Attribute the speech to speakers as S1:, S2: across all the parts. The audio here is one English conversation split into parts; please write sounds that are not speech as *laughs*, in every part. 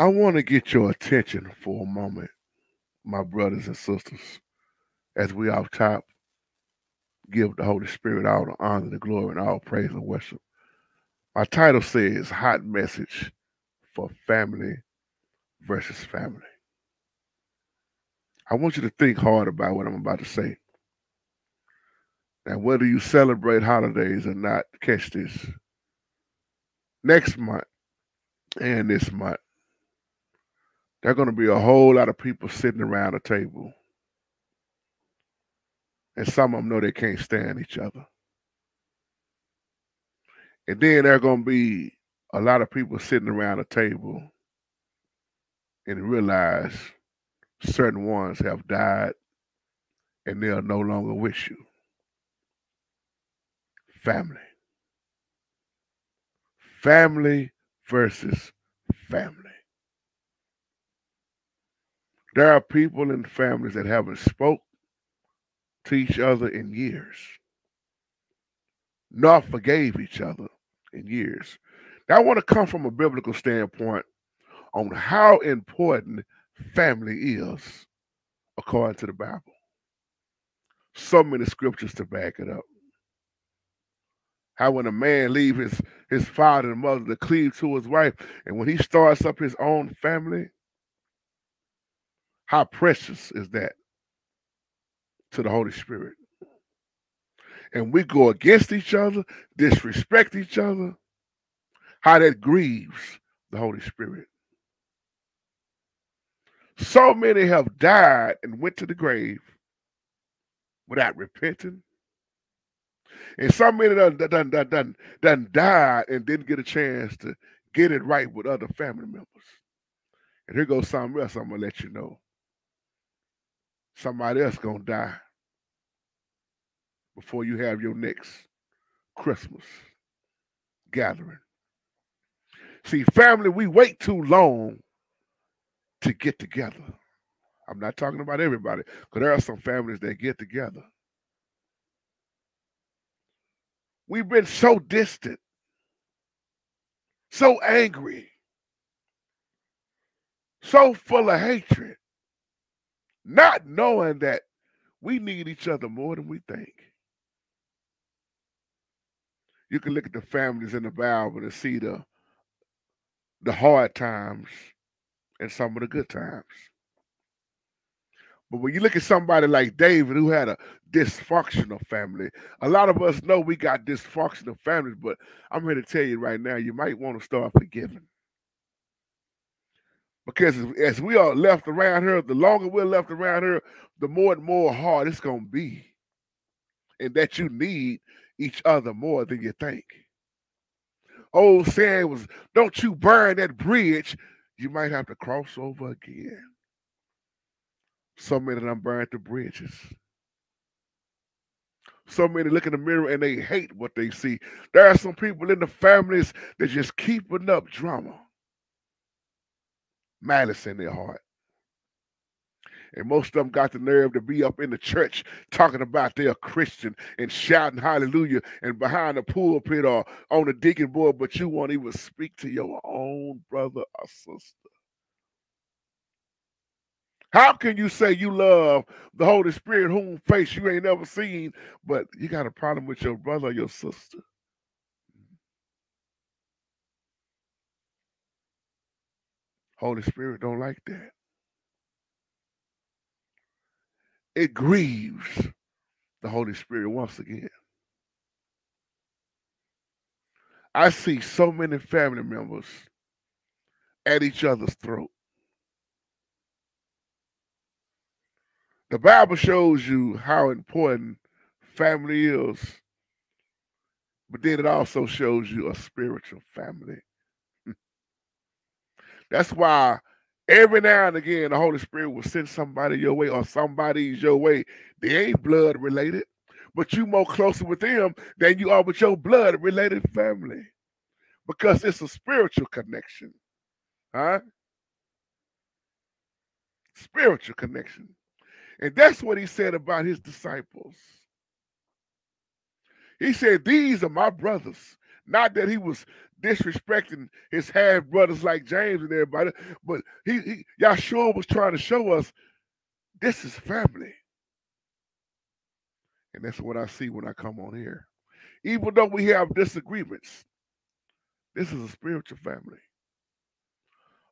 S1: I want to get your attention for a moment, my brothers and sisters, as we off top give the Holy Spirit all the honor, the glory, and all praise and worship. My title says Hot Message for Family versus Family. I want you to think hard about what I'm about to say. And whether you celebrate holidays or not, catch this. Next month and this month, there are going to be a whole lot of people sitting around a table. And some of them know they can't stand each other. And then there are going to be a lot of people sitting around a table and realize certain ones have died and they are no longer with you. Family. Family versus family. There are people in families that haven't spoke to each other in years, nor forgave each other in years. Now, I want to come from a biblical standpoint on how important family is according to the Bible. So many scriptures to back it up. How when a man leave his, his father and mother to cleave to his wife, and when he starts up his own family, how precious is that to the Holy Spirit? And we go against each other, disrespect each other, how that grieves the Holy Spirit. So many have died and went to the grave without repenting. And so many done, done, done, done, done died and didn't get a chance to get it right with other family members. And here goes something else I'm going to let you know. Somebody else to die before you have your next Christmas gathering. See, family, we wait too long to get together. I'm not talking about everybody, because there are some families that get together. We've been so distant, so angry, so full of hatred, not knowing that we need each other more than we think. You can look at the families in the Bible to see the the hard times and some of the good times. But when you look at somebody like David, who had a dysfunctional family, a lot of us know we got dysfunctional families, but I'm here to tell you right now, you might want to start forgiving. Because as we are left around here, the longer we're left around here, the more and more hard it's going to be. And that you need each other more than you think. Old saying was, don't you burn that bridge you might have to cross over again. So many of them burned the bridges. So many look in the mirror and they hate what they see. There are some people in the families that just keeping up drama, malice in their heart. And most of them got the nerve to be up in the church talking about they're Christian and shouting hallelujah and behind the pulpit or on the deacon board, but you won't even speak to your own brother or sister. How can you say you love the Holy Spirit whom face you ain't never seen, but you got a problem with your brother or your sister? Holy Spirit don't like that. it grieves the Holy Spirit once again. I see so many family members at each other's throat. The Bible shows you how important family is, but then it also shows you a spiritual family. That's why Every now and again, the Holy Spirit will send somebody your way or somebody's your way. They ain't blood related, but you more closer with them than you are with your blood related family because it's a spiritual connection. Huh? Spiritual connection. And that's what he said about his disciples. He said, These are my brothers. Not that he was disrespecting his half brothers like James and everybody. But he, he Yahshua was trying to show us this is family. And that's what I see when I come on here. Even though we have disagreements, this is a spiritual family,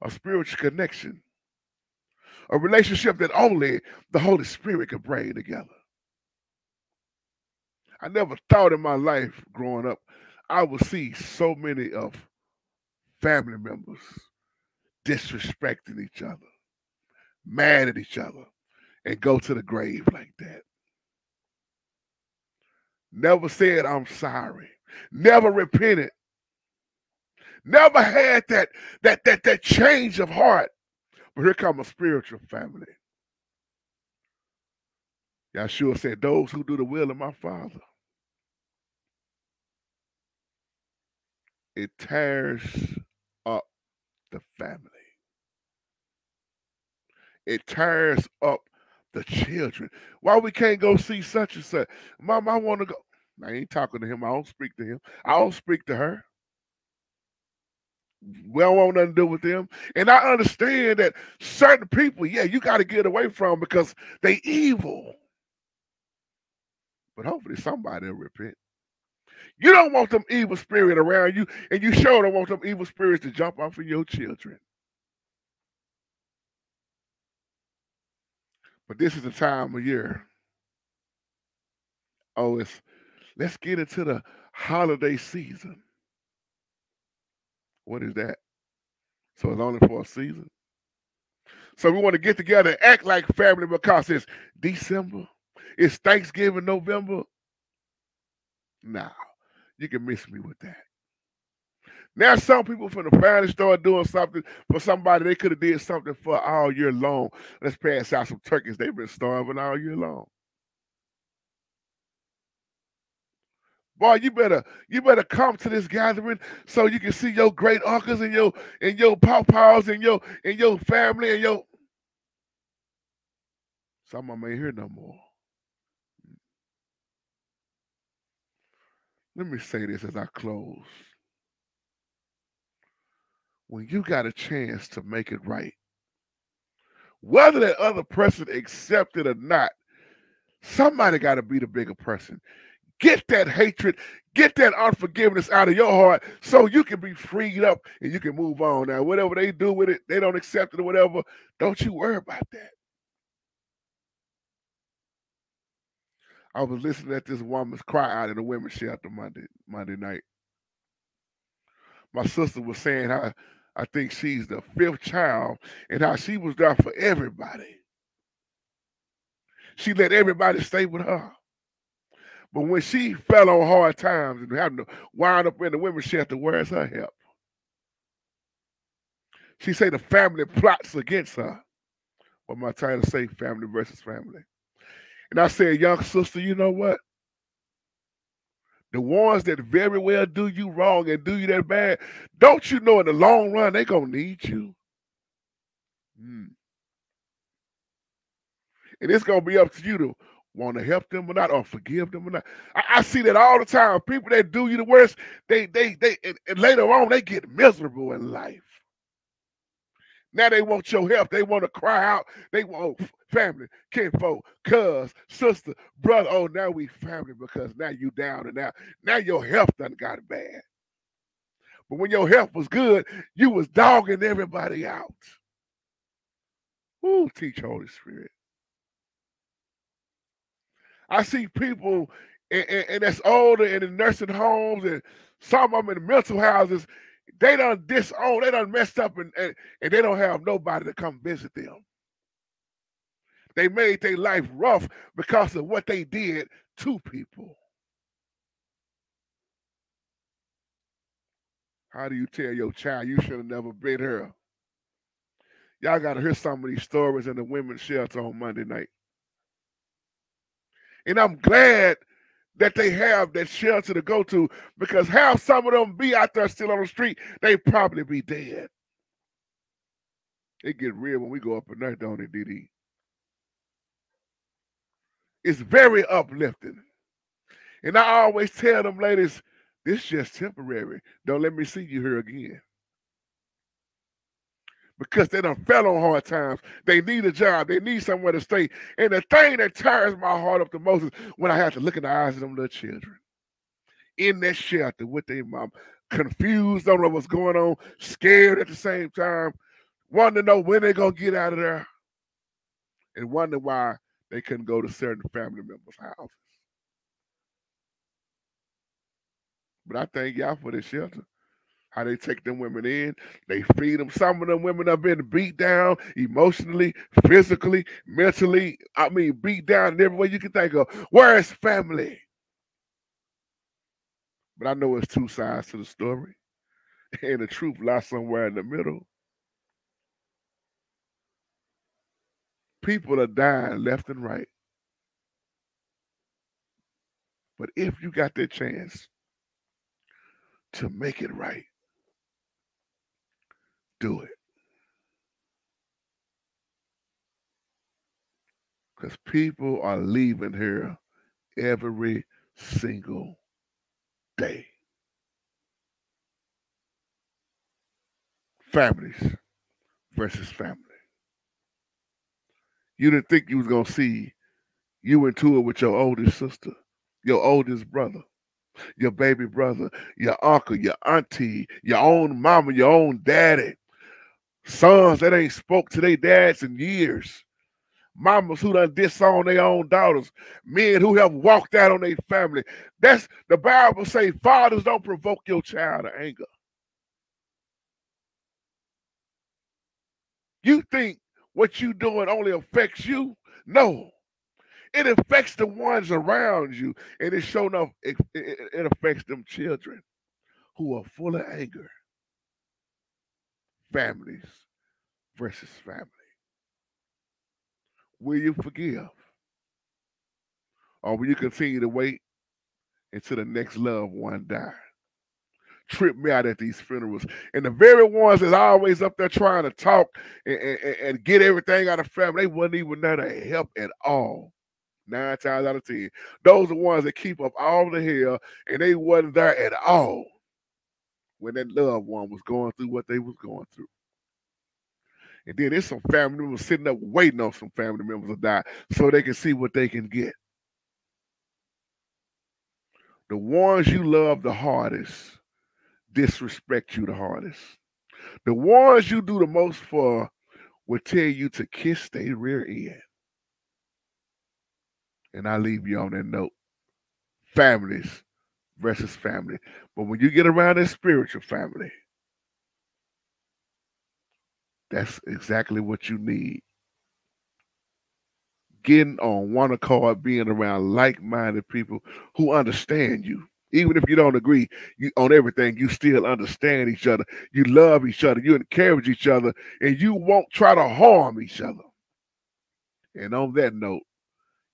S1: a spiritual connection, a relationship that only the Holy Spirit can bring together. I never thought in my life growing up I would see so many of family members disrespecting each other, mad at each other, and go to the grave like that. Never said I'm sorry. Never repented. Never had that that that that change of heart. But here come a spiritual family. Yahshua said, Those who do the will of my Father. It tears up the family. It tears up the children. Why we can't go see such and such? Mom, I want to go. I ain't talking to him. I don't speak to him. I don't speak to her. We don't want nothing to do with them. And I understand that certain people, yeah, you got to get away from because they evil. But hopefully somebody will repent. You don't want them evil spirit around you, and you sure don't want them evil spirits to jump off of your children. But this is the time of year. Oh, it's let's get into the holiday season. What is that? So it's only for a season. So we want to get together and act like family because it's December. It's Thanksgiving, November. Now, you can miss me with that. Now some people from the family start doing something for somebody they could have did something for all year long. Let's pass out some turkeys. They've been starving all year long. Boy, you better you better come to this gathering so you can see your great uncles and your and your pawpaws and your and your family and your some of them ain't here no more. Let me say this as I close when you got a chance to make it right, whether that other person accept it or not, somebody got to be the bigger person. Get that hatred, get that unforgiveness out of your heart so you can be freed up and you can move on. Now, whatever they do with it, they don't accept it or whatever, don't you worry about that. I was listening at this woman's cry out in the women's shelter Monday Monday night. My sister was saying how I think she's the fifth child, and how she was there for everybody. She let everybody stay with her. But when she fell on hard times and having to wind up in the women's shelter, where's her help? She said the family plots against her. What my title say, family versus family. And I said, young sister, you know what? the ones that very well do you wrong and do you that bad, don't you know in the long run they gonna need you? Mm. And it's gonna be up to you to want to help them or not, or forgive them or not. I, I, see that all the time. People that do you the worst, they they they and, and later on they get miserable in life. Now they want your help. They want to cry out. They want oh, family, kinfolk, cuz, sister, brother. Oh, now we family because now you down and now, now your health done got bad. But when your health was good, you was dogging everybody out. Ooh, teach Holy Spirit. I see people and, and, and that's older in the nursing homes and some of them in mental houses. They done disowned, oh, they done messed up and, and, and they don't have nobody to come visit them. They made their life rough because of what they did to people. How do you tell your child you should have never been here? Y'all got to hear some of these stories in the women's shelter on Monday night. And I'm glad that they have that shelter to go to because how some of them be out there still on the street, they probably be dead. It get real when we go up in night, don't it, DD? It's very uplifting. And I always tell them ladies, This just temporary. Don't let me see you here again. Because they done fell on hard times. They need a job. They need somewhere to stay. And the thing that tears my heart up the most is when I have to look in the eyes of them little children in that shelter with their mom, confused, don't know what's going on, scared at the same time, wanting to know when they're gonna get out of there, and wondering why they couldn't go to certain family members' houses. But I thank y'all for this shelter. How they take them women in, they feed them. Some of them women have been beat down emotionally, physically, mentally. I mean, beat down in every way you can think of. Where is family? But I know it's two sides to the story, *laughs* and the truth lies somewhere in the middle. People are dying left and right. But if you got the chance to make it right, do it. Because people are leaving here every single day. Families versus family. You didn't think you was gonna see you into it with your oldest sister, your oldest brother, your baby brother, your uncle, your auntie, your own mama, your own daddy, sons that ain't spoke to their dads in years, mamas who done disown their own daughters, men who have walked out on their family. That's the Bible say, fathers don't provoke your child to anger. You think what you doing only affects you? No. It affects the ones around you, and it sure enough it, it, it affects them children who are full of anger. Families versus family. Will you forgive? Or will you continue to wait until the next loved one dies? Trip me out at these funerals. And the very ones that's always up there trying to talk and, and, and get everything out of family, they wasn't even there to help at all. Nine times out of ten. Those are the ones that keep up all the hell and they wasn't there at all when that loved one was going through what they was going through. And then there's some family members sitting up waiting on some family members to die so they can see what they can get. The ones you love the hardest disrespect you the hardest. The ones you do the most for will tell you to kiss their rear end. And I leave you on that note. Families versus family. But when you get around that spiritual family, that's exactly what you need. Getting on one accord, being around like minded people who understand you. Even if you don't agree you, on everything, you still understand each other. You love each other. You encourage each other, and you won't try to harm each other. And on that note,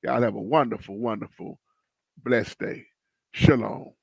S1: y'all have a wonderful, wonderful, blessed day. Shalom.